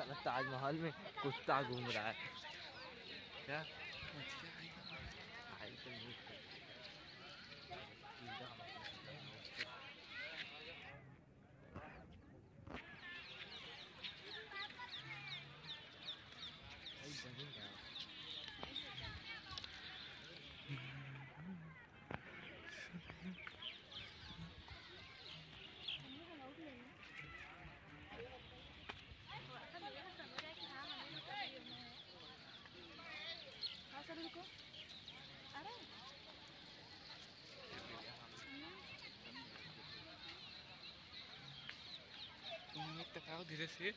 ताजमहल में कुत्ता घूम रहा है। क्या? तुम लोग टकाओ धीरे से